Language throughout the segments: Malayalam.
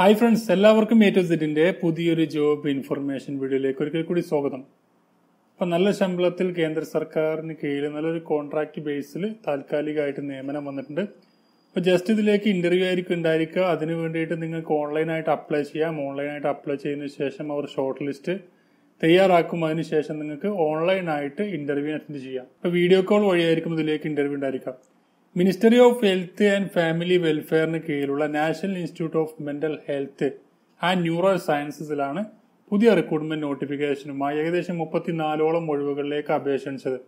ഹായ് ഫ്രണ്ട്സ് എല്ലാവർക്കും എ ടു സെറ്റിന്റെ പുതിയൊരു ജോബ് ഇൻഫർമേഷൻ വീഡിയോയിലേക്ക് ഒരിക്കൽ കൂടി സ്വാഗതം. അപ്പൊ നല്ല ശമ്പളത്തിൽ കേന്ദ്ര സർക്കാരിന് കീഴിൽ നല്ലൊരു കോൺട്രാക്ട് ബേസിൽ താൽക്കാലികമായിട്ട് നിയമനം വന്നിട്ടുണ്ട്. അപ്പൊ ജസ്റ്റ് ഇതിലേക്ക് ഇന്റർവ്യൂ ആയിരിക്കും ഉണ്ടായിരിക്കുക. അതിന് വേണ്ടിയിട്ട് നിങ്ങൾക്ക് ഓൺലൈനായിട്ട് അപ്ലൈ ചെയ്യാം. ഓൺലൈനായിട്ട് അപ്ലൈ ചെയ്തതിനു ശേഷം അവർ ഷോർട്ട് ലിസ്റ്റ് തയ്യാറാക്കും. അതിന് ശേഷം നിങ്ങൾക്ക് ഓൺലൈനായിട്ട് ഇന്റർവ്യൂ അറ്റൻഡ് ചെയ്യാം. അപ്പോൾ വീഡിയോ കോൾ വഴിയായിരിക്കും ഇതിലേക്ക് ഇന്റർവ്യൂ ഉണ്ടായിരിക്കാം Ministry of Health and Family വെൽഫെയറിന് കീഴിലുള്ള National Institute of Mental Health and Neuro സയൻസസിലാണ് പുതിയ റിക്രൂട്ട്മെന്റ് നോട്ടിഫിക്കേഷനുമായി ഏകദേശം മുപ്പത്തിനാലോളം ഒഴിവുകളിലേക്ക് അപേക്ഷിച്ചത്.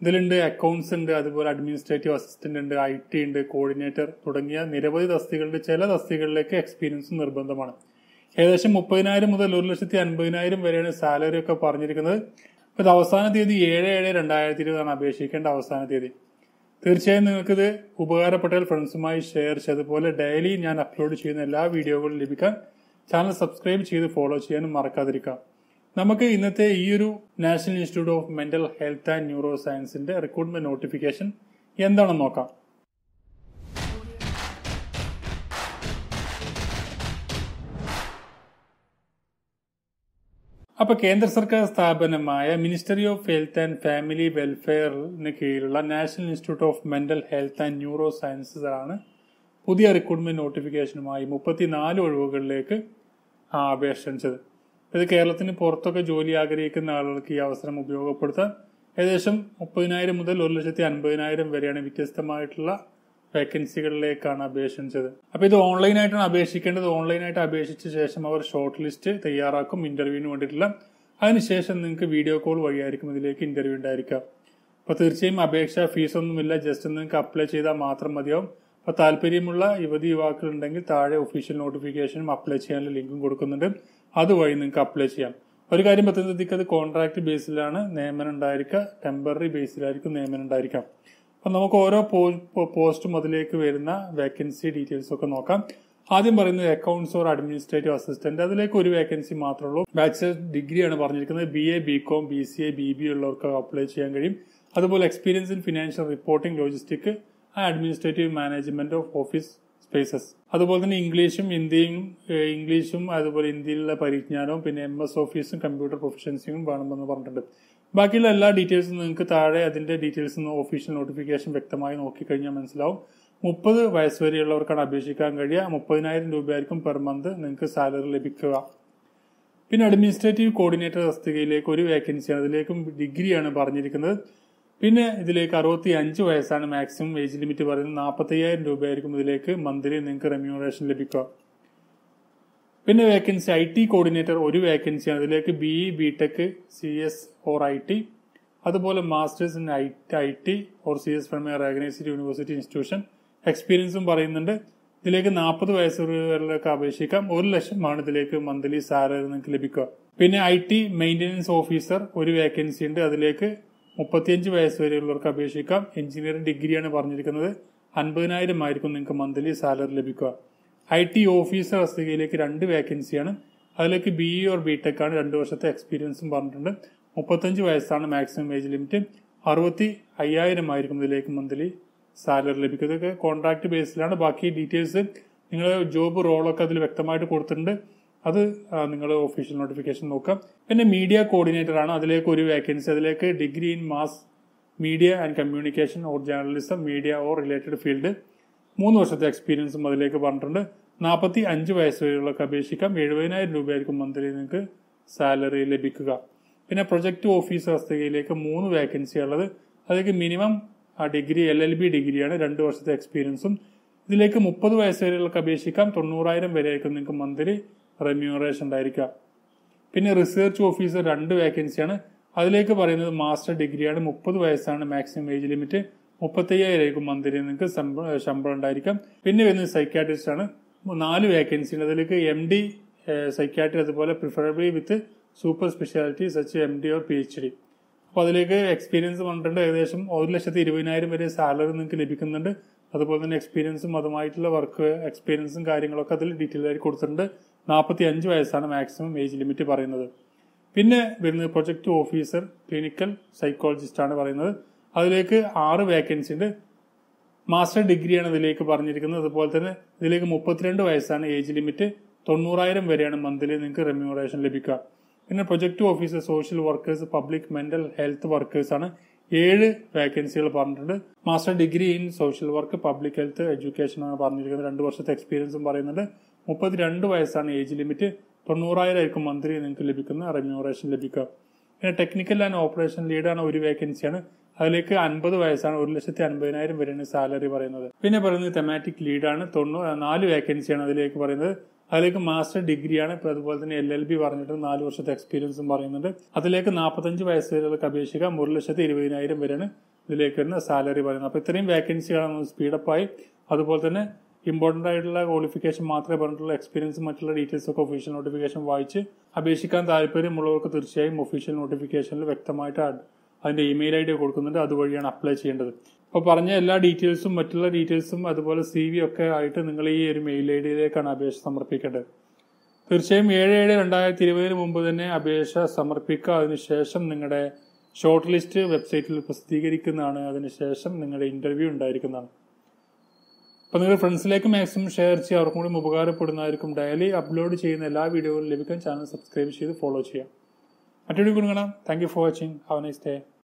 ഇതിലുണ്ട് അക്കൗണ്ട്സ് ഉണ്ട് അതുപോലെ അഡ്മിനിസ്ട്രേറ്റീവ് അസിസ്റ്റന്റ് ഉണ്ട് ഐ ടി ഉണ്ട് കോർഡിനേറ്റർ തുടങ്ങിയ നിരവധി തസ്തികളുടെ ചില തസ്തികളിലേക്ക് എക്സ്പീരിയൻസ് നിർബന്ധമാണ്. ഏകദേശം മുപ്പതിനായിരം മുതൽ ഒരു ലക്ഷത്തി അൻപതിനായിരം വരെയാണ് സാലറി ഒക്കെ പറഞ്ഞിരിക്കുന്നത്. അപ്പോൾ അവസാന തീയതി ഏഴ് ഏഴ് രണ്ടായിരത്തി ഇരുപതാണ് അപേക്ഷിക്കേണ്ട അവസാന തീയതി. തീർച്ചയായും നിങ്ങൾക്കിത് ഉപകാരപ്പെട്ടാൽ ഫ്രണ്ട്സുമായി ഷെയർ ചെയ്ത് അതുപോലെ ഡെയിലി ഞാൻ അപ്ലോഡ് ചെയ്യുന്ന എല്ലാ വീഡിയോകളും ലഭിക്കാൻ ചാനൽ സബ്സ്ക്രൈബ് ചെയ്ത് ഫോളോ ചെയ്യാനും മറക്കാതിരിക്കാം നമുക്ക് ഇന്നത്തെ ഈ ഒരു National Institute of Mental Health and Neuro സയൻസിന്റെ റിക്രൂട്ട്മെന്റ് നോട്ടിഫിക്കേഷൻ എന്താണെന്ന് നോക്കാം. അപ്പൊ കേന്ദ്ര സർക്കാർ സ്ഥാപനമായ Ministry of Health and Family വെൽഫെയറിന് കീഴിലുള്ള National Institute of Mental Health and Neuro Sciences ആണ് പുതിയ റിക്രൂട്ട്മെന്റ് നോട്ടിഫിക്കേഷനുമായി മുപ്പത്തിനാല് ഒഴിവുകളിലേക്ക് അപേക്ഷിച്ചത് ഇത് കേരളത്തിന് പുറത്തൊക്കെ ജോലി ആഗ്രഹിക്കുന്ന ആളുകൾക്ക് ഈ അവസരം ഉപയോഗപ്പെടുത്താൻ ഏകദേശം മുപ്പതിനായിരം മുതൽ ഒരു ലക്ഷത്തി അൻപതിനായിരം വരെയാണ് വ്യത്യസ്തമായിട്ടുള്ള വേക്കൻസികളിലേക്കാണ് അപേക്ഷിച്ചത്. അപ്പൊ ഇത് ഓൺലൈനായിട്ടാണ് അപേക്ഷിക്കേണ്ടത്. ഓൺലൈനായിട്ട് അപേക്ഷിച്ച ശേഷം അവർ ഷോർട്ട് ലിസ്റ്റ് തയ്യാറാക്കും ഇന്റർവ്യൂവിന് വേണ്ടിയിട്ടുള്ള. അതിനുശേഷം നിങ്ങൾക്ക് വീഡിയോ കോൾ വഴിയായിരിക്കും ഇതിലേക്ക് ഇന്റർവ്യൂ ഉണ്ടായിരിക്കുക. അപ്പൊ തീർച്ചയായും അപേക്ഷ ഫീസൊന്നുമില്ല ജസ്റ്റ് നിങ്ങൾക്ക് അപ്ലൈ ചെയ്താൽ മാത്രം മതിയാവും. അപ്പൊ താല്പര്യമുള്ള യുവതി യുവാക്കൾ ഉണ്ടെങ്കിൽ താഴെ ഒഫീഷ്യൽ നോട്ടിഫിക്കേഷനും അപ്ലൈ ചെയ്യാനുള്ള ലിങ്കും കൊടുക്കുന്നുണ്ട്. അതുവഴി നിങ്ങൾക്ക് അപ്ലൈ ചെയ്യാം. ഒരു കാര്യം പത്തനംതിട്ടയ്ക്ക് അത് കോൺട്രാക്ട് ബേസിലാണ് നിയമനം ഉണ്ടായിരിക്കുക. ടെമ്പററി ബേസിലായിരിക്കും നിയമനം ഉണ്ടായിരിക്കാം അപ്പൊ നമുക്ക് ഓരോ പോസ്റ്റും അതിലേക്ക് വരുന്ന വേക്കൻസി ഡീറ്റെയിൽസ് ഒക്കെ നോക്കാം. ആദ്യം പറയുന്നത് അക്കൗണ്ട്സ് ഓർ അഡ്മിനിസ്ട്രേറ്റീവ് അസിസ്റ്റന്റ് അതിലേക്ക് ഒരു വേക്കൻസി മാത്രമേ ഉള്ളൂ ബാച്ചലർ ഡിഗ്രിയാണ് പറഞ്ഞിരിക്കുന്നത്. B A B com B C A B B ഉള്ളവർക്ക് അപ്ലൈ ചെയ്യാൻ കഴിയും. അതുപോലെ experience in financial reporting logistic administrative management of office spaces അതുപോലെ തന്നെ ഇംഗ്ലീഷും ഹിന്ദിയും ഇംഗ്ലീഷും അതുപോലെ ഹിന്ദിയിലുള്ള പരിജ്ഞാനവും പിന്നെ എം എസ് ഓഫീസും കമ്പ്യൂട്ടർ പ്രൊഫഷൻസിയും വേണമെന്ന് പറഞ്ഞിട്ടുണ്ട്. ബാക്കിയുള്ള എല്ലാ ഡീറ്റെയിൽസും നിങ്ങൾക്ക് താഴെ അതിന്റെ ഡീറ്റെയിൽസ് ഒഫീഷ്യൽ നോട്ടിഫിക്കേഷൻ വ്യക്തമായി നോക്കിക്കഴിഞ്ഞാൽ മനസ്സിലാവും. മുപ്പത് വയസ്സ് വരെയുള്ളവർക്കാണ് അപേക്ഷിക്കാൻ കഴിയുക. മുപ്പതിനായിരം രൂപയായിരിക്കും പെർ മന്ത് നിങ്ങൾക്ക് സാലറി ലഭിക്കുക. പിന്നെ അഡ്മിനിസ്ട്രേറ്റീവ് കോർഡിനേറ്റർ തസ്തികയിലേക്ക് ഒരു വേക്കൻസിയാണ് അതിലേക്കും ഡിഗ്രിയാണ് പറഞ്ഞിരിക്കുന്നത്. പിന്നെ ഇതിലേക്ക് അറുപത്തി അഞ്ച് വയസ്സാണ് മാക്സിമം ഏജ് ലിമിറ്റ് പറയുന്നത്. നാൽപ്പത്തി അയ്യായിരം രൂപയായിരിക്കും ഇതിലേക്ക് മന്ത്ലി നിങ്ങൾക്ക് റെമ്യൂണറേഷൻ ലഭിക്കുക. പിന്നെ വേക്കൻസി ഐ ടി കോർഡിനേറ്റർ ഒരു വേക്കൻസിയാണ് അതിലേക്ക് B E B tech C S or I T അതുപോലെ masters in I I T or C S from a university institution എക്സ്പീരിയൻസും പറയുന്നുണ്ട്. ഇതിലേക്ക് നാൽപ്പത് വയസ്സ് വരെയൊക്കെ അപേക്ഷിക്കാം. ഒരു ലക്ഷമാണ് ഇതിലേക്ക് മന്ത്ലി സാലറി നിങ്ങൾക്ക് ലഭിക്കുക. പിന്നെ ഐ ടി മെയിന്റനൻസ് ഓഫീസർ ഒരു വേക്കൻസി ഉണ്ട്. അതിലേക്ക് മുപ്പത്തിയഞ്ച് വയസ്സ് വരെയുള്ളവർക്ക് അപേക്ഷിക്കാം എഞ്ചിനീയറിംഗ് ഡിഗ്രിയാണ് പറഞ്ഞിരിക്കുന്നത്. അൻപതിനായിരം ആയിരിക്കും നിങ്ങൾക്ക് മന്ത്ലി സാലറി ലഭിക്കുക. ഐ ടി ഓഫീസർ തസ്തികയിലേക്ക് രണ്ട് വേക്കൻസിയാണ് അതിലേക്ക് B E or B tech ആണ് രണ്ട് വർഷത്തെ എക്സ്പീരിയൻസും പറഞ്ഞിട്ടുണ്ട്. മുപ്പത്തഞ്ച് വയസ്സാണ് മാക്സിമം ഏജ് ലിമിറ്റ് അറുപത്തി അയ്യായിരം ആയിരിക്കും ഇതിലേക്ക് മന്ത്ലി സാലറി ലഭിക്കും ഇതൊക്കെ കോൺട്രാക്ട് ബേസിലാണ് ബാക്കി ഡീറ്റെയിൽസ് നിങ്ങൾ ജോബ് റോളൊക്കെ അതിൽ വ്യക്തമായിട്ട് കൊടുത്തിട്ടുണ്ട്. അത് നിങ്ങൾ ഒഫീഷ്യൽ നോട്ടിഫിക്കേഷൻ നോക്കാം. പിന്നെ മീഡിയ കോർഡിനേറ്റർ ആണ്. അതിലേക്ക് ഒരു വേക്കൻസി അതിലേക്ക് degree in mass media and communication or journalism media or related field മൂന്ന് വർഷത്തെ എക്സ്പീരിയൻസും അതിലേക്ക് പറഞ്ഞിട്ടുണ്ട്. നാൽപ്പത്തി അഞ്ച് വയസ്സ് വരെയുള്ള അപേക്ഷിക്കാം. എഴുപതിനായിരം രൂപയായിരിക്കും മന്ത്ലി നിങ്ങൾക്ക് സാലറി ലഭിക്കുക. പിന്നെ പ്രൊജക്ട് ഓഫീസർ തസ്തികയിലേക്ക് മൂന്ന് വേക്കൻസി ഉള്ളത്. അതിലേക്ക് minimum degree L L B ഡിഗ്രിയാണ് രണ്ട് വർഷത്തെ എക്സ്പീരിയൻസും ഇതിലേക്ക് മുപ്പത് വയസ്സ് വരെയുള്ള അപേക്ഷിക്കാം. തൊണ്ണൂറായിരം വരെയായിരിക്കും നിങ്ങൾക്ക് മന്ത്ലി റെമ്യൂറേഷൻ ഉണ്ടായിരിക്കുക. പിന്നെ റിസർച്ച് ഓഫീസർ രണ്ട് വേക്കൻസിയാണ് അതിലേക്ക് പറയുന്നത് മാസ്റ്റർ ഡിഗ്രിയാണ് മുപ്പത് വയസ്സാണ് മാക്സിമം ഏജ് ലിമിറ്റ് മുപ്പത്തയ്യായിരം മന്ത്ലി നിങ്ങൾക്ക് ശമ്പളം ഉണ്ടായിരിക്കാം. പിന്നെ വരുന്നത് സൈക്കാട്രിസ്റ്റ് ആണ്. നാല് വേക്കൻസി ഉണ്ട്. അതിലേക്ക് എം ഡി സൈക്കാട്രി അതുപോലെ preferably with super speciality such M D or P H D അപ്പോൾ അതിലേക്ക് എക്സ്പീരിയൻസ് പറഞ്ഞിട്ടുണ്ട് ഏകദേശം ഒരു ലക്ഷത്തി ഇരുപതിനായിരം വരെ സാലറി നിങ്ങൾക്ക് ലഭിക്കുന്നുണ്ട്. അതുപോലെ തന്നെ എക്സ്പീരിയൻസും അതുമായിട്ടുള്ള വർക്ക് എക്സ്പീരിയൻസും കാര്യങ്ങളൊക്കെ അതിൽ ഡീറ്റെയിൽ ആയി കൊടുത്തിട്ടുണ്ട്. നാൽപ്പത്തി അഞ്ച് വയസ്സാണ് മാക്സിമം ഏജ് ലിമിറ്റ് പറയുന്നത്. പിന്നെ വരുന്നത് പ്രൊജക്ട് ഓഫീസർ ക്ലിനിക്കൽ സൈക്കോളജിസ്റ്റ് ആണ് പറയുന്നത്. അതിലേക്ക് ആറ് വേക്കൻസി ഉണ്ട് മാസ്റ്റർ ഡിഗ്രിയാണ് ഇതിലേക്ക് പറഞ്ഞിരിക്കുന്നത്. അതുപോലെ തന്നെ ഇതിലേക്ക് മുപ്പത്തിരണ്ട് വയസ്സാണ് ഏജ് ലിമിറ്റ് തൊണ്ണൂറായിരം വരെയാണ് മന്ത്ലി നിങ്ങൾക്ക് റെമ്യൂണറേഷൻ ലഭിക്കുക. പിന്നെ project officer social workers public mental health workers ആണ് ഏഴ് വേക്കൻസികൾ പറഞ്ഞിട്ടുണ്ട്. Master degree in social work public health education ആണ് പറഞ്ഞിരിക്കുന്നത്. രണ്ട് വർഷത്തെ എക്സ്പീരിയൻസും പറയുന്നുണ്ട്. മുപ്പത്തിരണ്ട് വയസ്സാണ് ഏജ് ലിമിറ്റ് തൊണ്ണൂറായിരം ആയിരിക്കും മന്ത്ലി നിങ്ങൾക്ക് ലഭിക്കുന്ന റെമ്യൂണറേഷൻ ലഭിക്കുക. പിന്നെ ടെക്നിക്കൽ ആൻഡ് ഓപ്പറേഷൻ ലീഡാണ് ഒരു വേക്കൻസിയാണ് അതിലേക്ക് അൻപത് വയസ്സാണ് ഒരു ലക്ഷത്തി അൻപതിനായിരം വരെയാണ് സാലറി പറയുന്നത്. പിന്നെ പറയുന്നത് തെമാറ്റിക് ലീഡാണ് തൊണ്ണൂറ് നാല് വേക്കൻസിയാണ് അതിലേക്ക് പറയുന്നത്. അതിലേക്ക് മാസ്റ്റർ ഡിഗ്രിയാണ് ഇപ്പൊ അതുപോലെ തന്നെ എൽ എൽ ബി പറഞ്ഞിട്ട് നാല് വർഷത്തെ എക്സ്പീരിയൻസും പറയുന്നുണ്ട്. അതിലേക്ക് നാൽപ്പത്തഞ്ച് വയസ്സുകാർക്ക് അപേക്ഷിക്കാം. ഒരു ലക്ഷത്തി ഇരുപതിനായിരം വരെയാണ് ഇതിലേക്ക് വരുന്ന സാലറി പറയുന്നത്. അപ്പോൾ ഇത്രയും വേക്കൻസികളാണ് സ്പീഡപ്പായി അതുപോലെ തന്നെ ഇമ്പോർട്ടന്റ് ആയിട്ടുള്ള ക്വാളിഫിക്കേഷൻ മാത്രമേ പറഞ്ഞിട്ടുള്ള. എക്സ്പീരിയൻസ് മറ്റുള്ള ഡീറ്റെയിൽസ് ഒക്കെ ഒഫീഷ്യൽ നോട്ടിഫിക്കേഷൻ വായിച്ച് അപേക്ഷിക്കാൻ താല്പര്യമുള്ളവർക്ക് തീർച്ചയായും ഒഫീഷ്യൽ നോട്ടിഫിക്കേഷനിൽ വ്യക്തമായിട്ട് അതിന്റെ ഇമെയിൽ ഐ ഡി കൊടുക്കുന്നുണ്ട്. അതുവഴിയാണ് അപ്ലൈ ചെയ്യേണ്ടത്. അപ്പോൾ പറഞ്ഞ എല്ലാ ഡീറ്റെയിൽസും മറ്റുള്ള ഡീറ്റെയിൽസും അതുപോലെ സി വി ഒക്കെ ആയിട്ട് നിങ്ങൾ ഈ ഒരു മെയിൽ ഐ ഡിയിലേക്കാണ് അപേക്ഷ സമർപ്പിക്കേണ്ടത്. തീർച്ചയായും ഏഴ് ഏഴ് രണ്ടായിരത്തി ഇരുപതിന് മുമ്പ് തന്നെ അപേക്ഷ സമർപ്പിക്കുക. അതിനുശേഷം നിങ്ങളുടെ ഷോർട്ട് ലിസ്റ്റ് വെബ്സൈറ്റിൽ പ്രസിദ്ധീകരിക്കുന്നതാണ്. അതിനുശേഷം നിങ്ങളുടെ ഇന്റർവ്യൂ ഉണ്ടായിരിക്കുന്നതാണ്. അപ്പോൾ നിങ്ങൾ ഫ്രണ്ട്സിലേക്ക് മാക്സിമം ഷെയർ ചെയ്യുക അവർക്കും കൂടി ഉപകാരപ്പെടുന്നതായിരിക്കും ഡയലി അപ്ലോഡ് ചെയ്യുന്ന എല്ലാ വീഡിയോകളും ലഭിക്കാൻ ചാനൽ സബ്സ്ക്രൈബ് ചെയ്ത് ഫോളോ ചെയ്യാം. മറ്റൊരു കാണാം. Thank you for watching have nice day